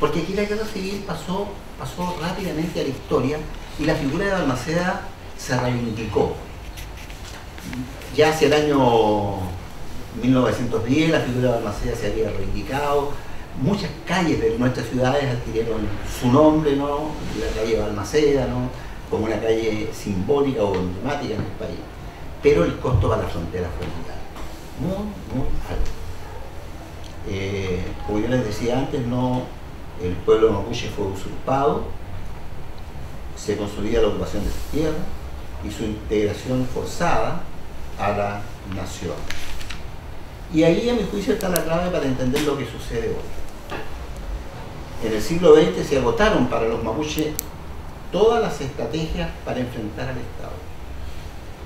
Porque aquí la guerra civil pasó, pasó rápidamente a la historia y la figura de Balmaceda se reivindicó. Ya hacia el año 1910 la figura de Balmaceda se había reivindicado, muchas calles de nuestras ciudades adquirieron su nombre, ¿no? La calle Balmaceda, ¿no? Como una calle simbólica o emblemática en el país. Pero el costo para la frontera fue muy alto, muy, muy alto. Eh, como yo les decía antes, no, el pueblo mapuche fue usurpado, se consolida la ocupación de su tierra y su integración forzada a la nación. Y ahí a mi juicio está la clave para entender lo que sucede hoy. En el siglo XX se agotaron para los mapuches todas las estrategias para enfrentar al Estado.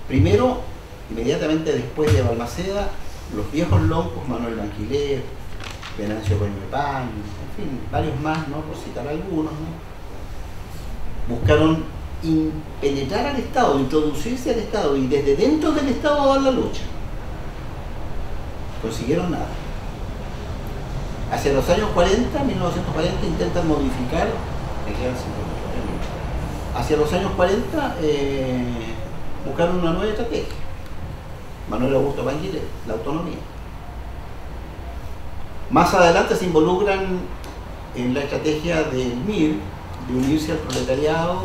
Primero, inmediatamente después de Balmaceda, los viejos loncos, Manuel Banquiler, Venancio Coñepán, en fin, varios más, ¿no? por citar algunos, ¿no? buscaron penetrar al Estado, introducirse al Estado y desde dentro del Estado dar la lucha. Consiguieron nada. Hacia los años 40, 1940, intentan modificar, hacia los años 40 eh, buscaron una nueva estrategia. Manuel Augusto Banguile, la autonomía. Más adelante se involucran en la estrategia del MIR, de unirse al proletariado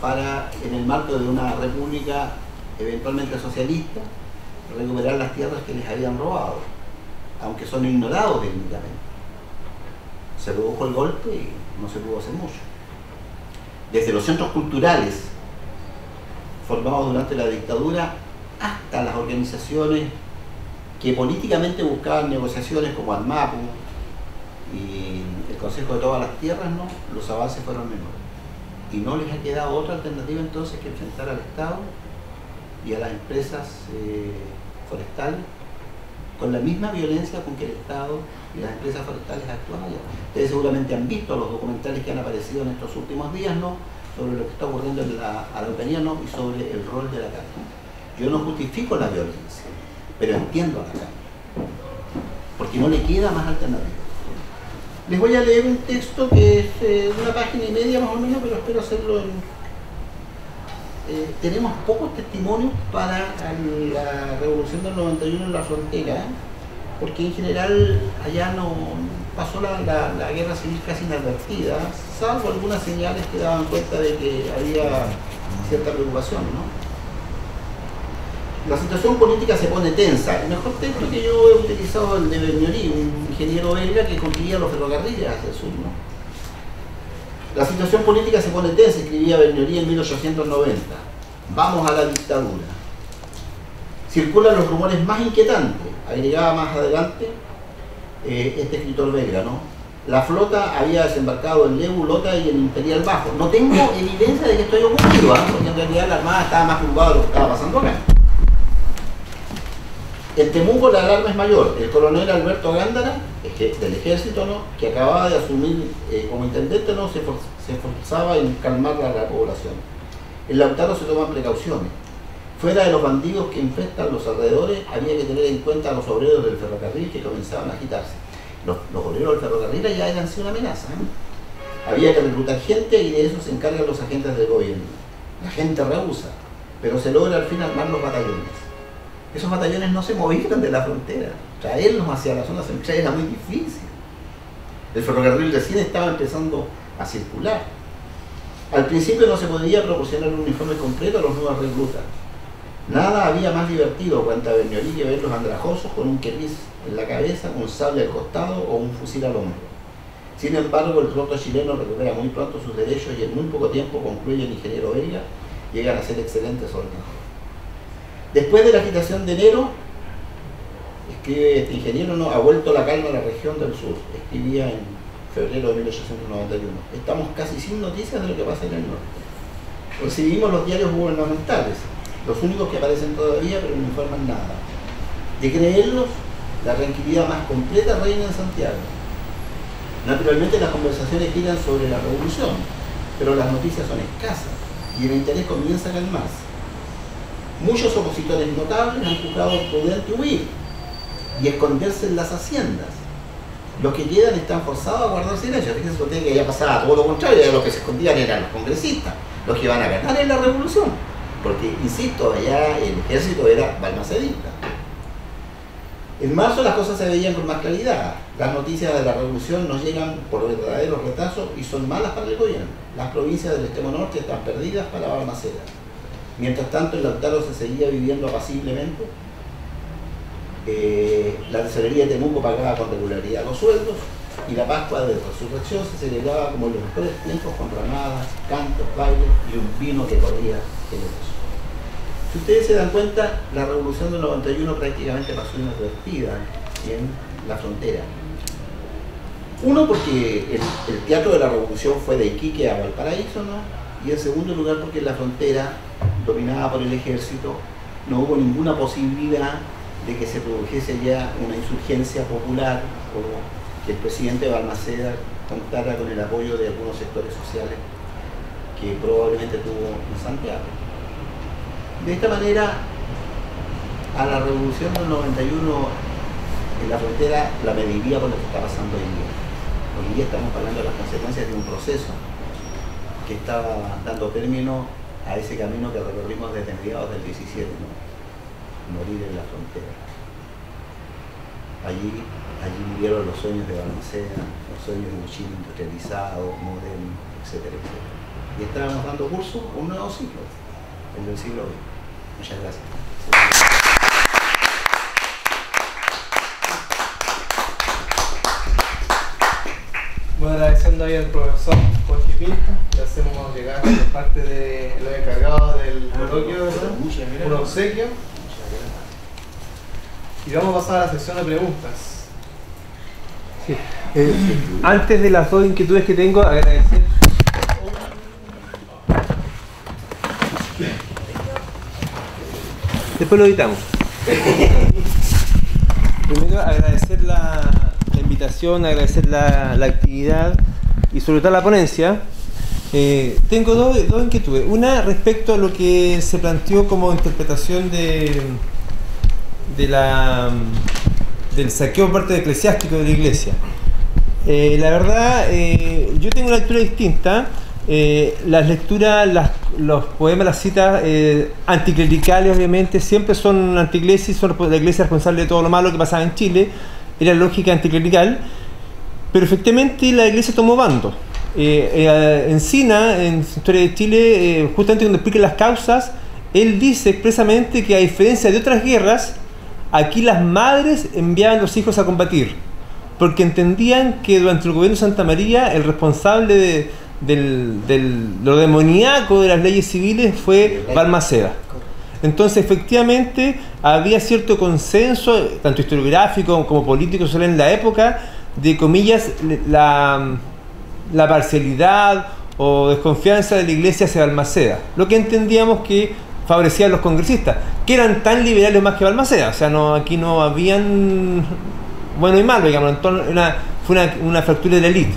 para, en el marco de una república eventualmente socialista, recuperar las tierras que les habían robado, aunque son ignorados técnicamente. Se produjo el golpe y no se pudo hacer mucho. Desde los centros culturales formados durante la dictadura hasta las organizaciones que políticamente buscaban negociaciones como ANMAPU y el Consejo de todas las Tierras, no, los avances fueron menores. Y no les ha quedado otra alternativa entonces que enfrentar al Estado y a las empresas eh, forestales con la misma violencia con que el Estado y las empresas forestales actúan allá. Ustedes seguramente han visto los documentales que han aparecido en estos últimos días, ¿no? Sobre lo que está ocurriendo en la Araucanía, ¿no? Y sobre el rol de la carne. Yo no justifico la violencia, pero entiendo a la carne. Porque no le queda más alternativa. Les voy a leer un texto que es eh, de una página y media más o menos, pero espero hacerlo en... Eh, tenemos pocos testimonios para la revolución del 91 en la frontera, porque en general allá no pasó la, la, guerra civil casi inadvertida, salvo algunas señales que daban cuenta de que había cierta preocupación, ¿no? La situación política se pone tensa. El mejor texto que yo he utilizado es el de Bernioli, un ingeniero belga que construía los ferrocarriles hacia el sur. ¿no? La situación política se pone tensa, escribía Bernioli en 1890. Vamos a la dictadura. Circulan los rumores más inquietantes, agregaba más adelante eh, este escritor belga, ¿no? La flota había desembarcado en Lota y en Imperial Bajo. No tengo evidencia de que esto haya ¿eh? porque en realidad la Armada estaba más preocupada de lo que estaba pasando acá. En Temuco la alarma es mayor. El coronel Alberto Gándara, del ejército, ¿no? que acababa de asumir eh, como intendente, ¿no? se, esforzaba en calmar a la población. En Lautaro se toman precauciones. Fuera de los bandidos que infestan los alrededores, había que tener en cuenta a los obreros del ferrocarril que comenzaban a agitarse. Los, obreros del ferrocarril ya eran una amenaza. Había que reclutar gente y de eso se encargan los agentes del gobierno. La gente rehúsa, pero se logra al fin armar los batallones esos batallones no se movían de la frontera. Traerlos hacia la zona central era muy difícil. El ferrocarril recién estaba empezando a circular. Al principio no se podía proporcionar un uniforme completo a los nuevos reclutas. Nada había más divertido, cuenta Bernioli, que verlos andrajosos con un querriz en la cabeza, un sable al costado o un fusil al hombro. Sin embargo, el roto chileno recupera muy pronto sus derechos y en muy poco tiempo, concluye el ingeniero belga, llegan a ser excelentes soldados. Después de la agitación de enero, escribe este ingeniero, ¿no? ha vuelto la calma a la región del sur. Escribía en febrero de 1891. Estamos casi sin noticias de lo que pasa en el norte. Recibimos los diarios gubernamentales, los únicos que aparecen todavía, pero no informan nada. De creerlos, la tranquilidad más completa reina en Santiago. Naturalmente las conversaciones giran sobre la revolución, pero las noticias son escasas y el interés comienza a calmarse. Muchos opositores notables han juzgado prudente huir y esconderse en las haciendas. los que quedan están forzados a guardar silencio. Fíjense usted que ya pasaba todo lo contrario, ya los que se escondían eran los congresistas, los que iban a ganar en la revolución. Porque, insisto, allá el ejército era balmacedista. En marzo las cosas se veían con más claridad. Las noticias de la revolución nos llegan por verdaderos retazos y son malas para el gobierno. Las provincias del extremo norte están perdidas para Balmaceda. Mientras tanto, el Lautaro se seguía viviendo apaciblemente. Eh, la tesorería de Temuco pagaba con regularidad los sueldos y la Pascua de Resurrección se celebraba como los mejores tiempos con ramadas, cantos, bailes y un vino que corría generoso. Si ustedes se dan cuenta, la revolución del 91 prácticamente pasó inadvertida en la frontera. Uno, porque el, teatro de la revolución fue de Iquique a Valparaíso, ¿no? Y en segundo lugar, porque en la frontera, dominada por el ejército, no hubo ninguna posibilidad de que se produjese ya una insurgencia popular o que el presidente Balmaceda contara con el apoyo de algunos sectores sociales que probablemente tuvo en Santiago. De esta manera, a la revolución del 91 en la frontera la mediría por lo que está pasando hoy día. Hoy día estamos hablando de las consecuencias de un proceso que estaba dando término a ese camino que recorrimos desde mediados del 17, morir en la frontera. Allí, allí murieron los sueños de Balmaceda, los sueños de un Chile industrializado, moderno, etcétera, etcétera. Y estábamos dando curso a un nuevo ciclo, el del siglo XX. Muchas gracias. Agradeciendo ahí al profesor Pinto, le hacemos llegar por parte de los encargados del ah, coloquio, un obsequio. Y vamos a pasar a la sección de preguntas. Eh, antes de las dos inquietudes que tengo, agradecer Después lo editamos. Primero agradecer la, invitación, agradecer la, actividad y todo la ponencia. Eh, tengo dos, inquietudes. Una respecto a lo que se planteó como interpretación de, de la, del saqueo por parte eclesiástico de la iglesia. Eh, la verdad, eh, yo tengo una lectura distinta. las lecturas, las los poemas, las citas eh, anticlericales, obviamente, siempre son antiglesis, son la iglesia responsable de todo lo malo que pasaba en Chile, era lógica anticlerical, pero efectivamente la iglesia tomó bando. Eh, eh, Encina, en historia de Chile, eh, justamente cuando explica las causas, él dice expresamente que a diferencia de otras guerras, aquí las madres enviaban a los hijos a combatir, porque entendían que durante el gobierno de Santa María el responsable de del, del, lo demoníaco de las leyes civiles fue Balmaceda. Entonces, efectivamente, había cierto consenso, tanto historiográfico como político, solo en la época, de comillas, la, la parcialidad o desconfianza de la iglesia hacia Balmaceda. Lo que entendíamos que favorecía a los congresistas, que eran tan liberales más que Balmaceda. O sea, no, aquí no habían bueno y malo, digamos, una, fue una, una fractura de la élite.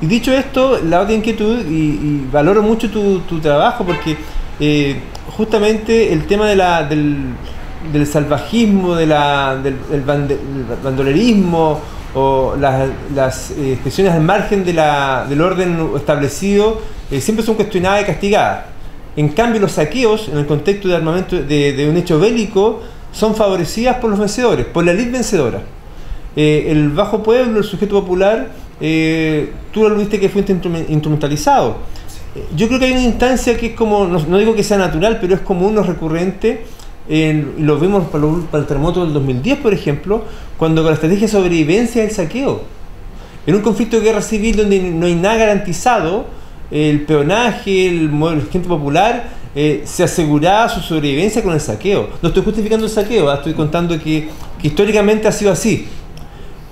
Y dicho esto, la otra inquietud, y, valoro mucho tu, trabajo porque eh, justamente el tema de la, del, salvajismo, de la, del, bandolerismo o las, eh, expresiones al margen de la, del orden establecido eh, siempre son cuestionadas y castigadas. En cambio, los saqueos, en el contexto de armamento de, de un hecho bélico, son favorecidas por los vencedores, por la ley vencedora. el bajo pueblo, el sujeto popular, eh, tú lo viste que fue instrumentalizado. Yo creo que hay una instancia que es como, no, digo que sea natural, pero es común o recurrente, y lo vimos para, el terremoto del 2010, por ejemplo, cuando con la estrategia de sobrevivencia el saqueo. En un conflicto de guerra civil donde no hay nada garantizado, el peonaje, el, gente popular, eh, se aseguraba su sobrevivencia con el saqueo. No estoy justificando el saqueo, ¿ah? estoy contando que históricamente ha sido así.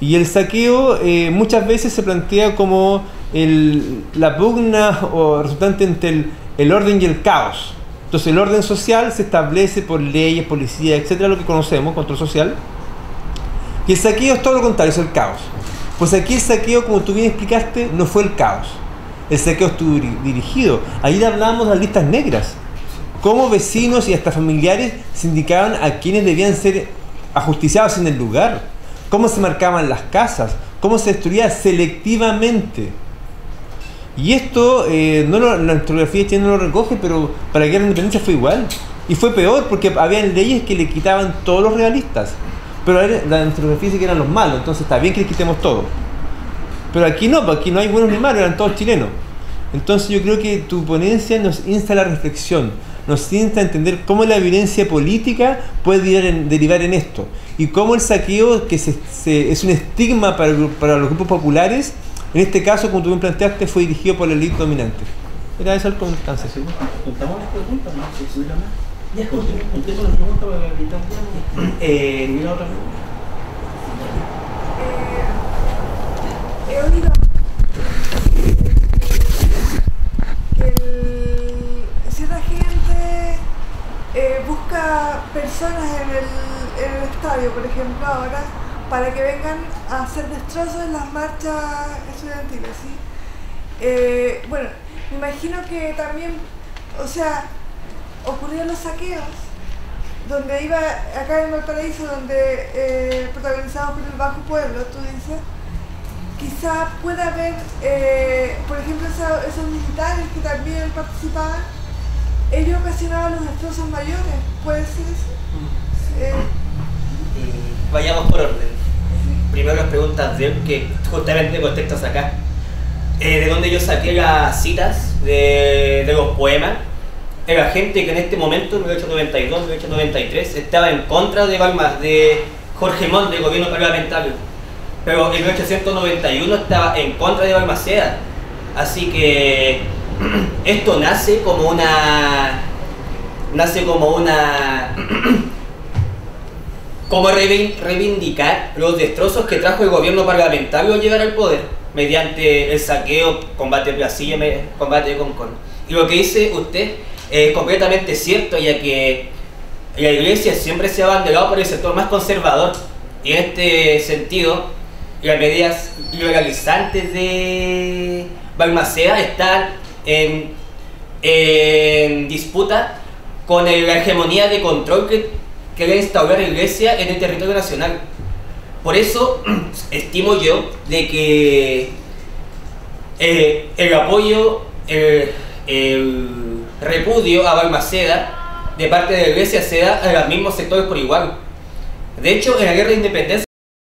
Y el saqueo eh, muchas veces se plantea como la pugna o resultante entre el, orden y el caos. Entonces el orden social se establece por leyes, policía, etcétera, lo que conocemos, control social. Y el saqueo es todo lo contrario, es el caos. Pues aquí el saqueo, como tú bien explicaste, no fue el caos. El saqueo estuvo dirigido. Ahí hablábamos de las listas negras. Cómo vecinos y hasta familiares se indicaban a quienes debían ser ajusticiados en el lugar cómo se marcaban las casas, cómo se destruía selectivamente. Y esto, eh, no la historiografía chilena no lo recoge, pero para la guerra de independencia fue igual. Y fue peor porque había leyes que le quitaban todos los realistas. Pero la historiografía dice que eran los malos, entonces está bien que le quitemos todo. Pero aquí no, aquí no hay buenos ni malos, eran todos chilenos. Entonces yo creo que tu ponencia nos insta a la reflexión, nos insta a entender cómo la violencia política puede derivar en, esto y cómo el saqueo, que es un estigma para, los grupos populares, en este caso, como tú me planteaste, fue dirigido por la élite dominante. Era eso el alcance. ¿Contamos las preguntas? ¿No? Ya, contemos las preguntas para evitar eh, mira otra pregunta. Eh, he oído Eh, busca personas en el, estadio, por ejemplo, ahora, para que vengan a hacer destrozos en las marchas estudiantiles, ¿sí? Eh, bueno, me imagino que también, o sea, ocurrieron los saqueos, donde iba, acá en Valparaíso, donde eh, protagonizados por el Bajo Pueblo, tú dices, quizá pueda haber, eh, por ejemplo, esos militares que también participaban, ellos ocasionaban los destrozos mayores, ¿puede ser eso? Mm. Eh, vayamos por orden. Primero las preguntas de que justamente contextos acá. Eh, de donde yo saqué las citas de, de, los poemas, era gente que en este momento, en 1892, 1893, estaba en contra de de Jorge Montt, del gobierno parlamentario. Pero en 1891 estaba en contra de Balmaceda. Así que esto nace como una nace como una como reivindicar los destrozos que trajo el gobierno parlamentario al llegar al poder mediante el saqueo, combate de Brasilia, combate de Concon. Y lo que dice usted es completamente cierto, ya que la iglesia siempre se ha abanderado por el sector más conservador. Y en este sentido, las medidas legalizantes de Balmaceda están en, disputa con la hegemonía de control que quiere instaurar la Iglesia en el territorio nacional. Por eso estimo yo de que eh, el apoyo, el, repudio a Balmaceda de parte de la Iglesia se da a los mismos sectores por igual. De hecho, en la guerra de independencia